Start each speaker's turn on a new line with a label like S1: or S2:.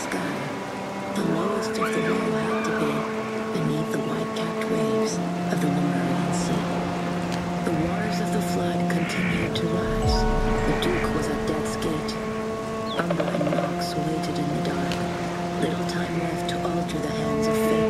S1: sky, the lowest of the low had to be beneath the white-capped waves of the Lemurian Sea. The waters of the flood continued to rise. The Duke was at death's gate. Umbra and Nox waited in the dark, little time left to alter the hands of fate.